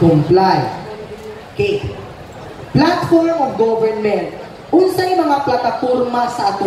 comply. Okay. Platform of government. Unsay mga plataporma sa ato